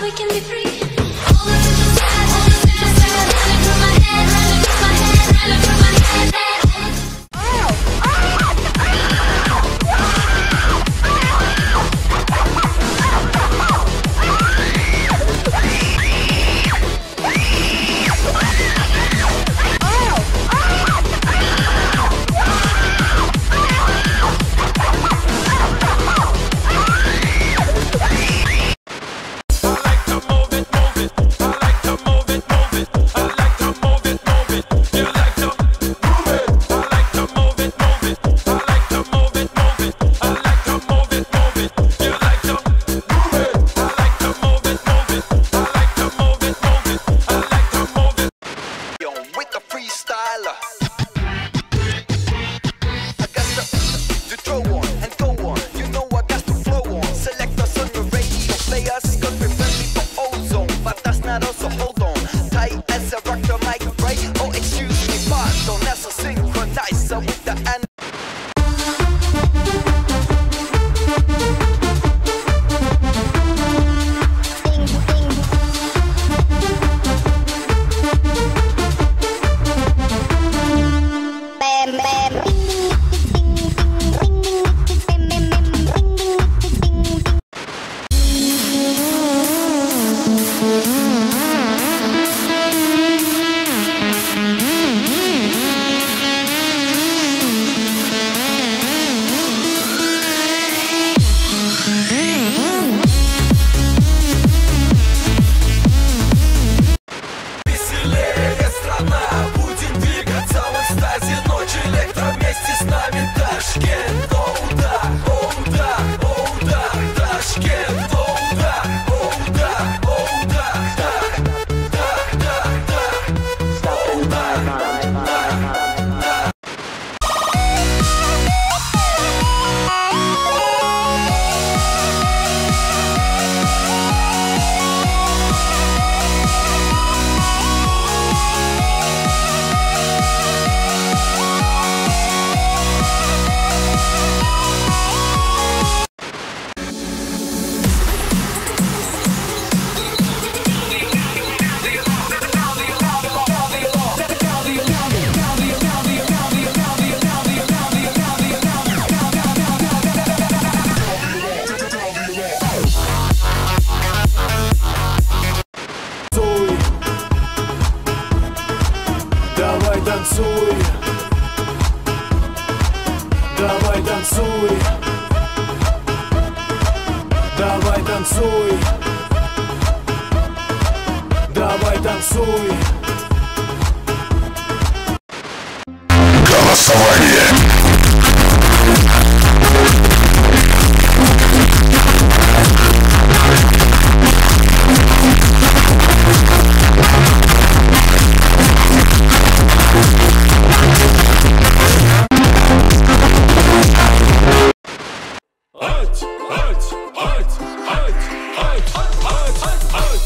we can be free. Mm-hmm. танцуй. Давай танцуй. Давай танцуй. Давай танцуй. Голосование.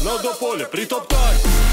Надо поле притоптать.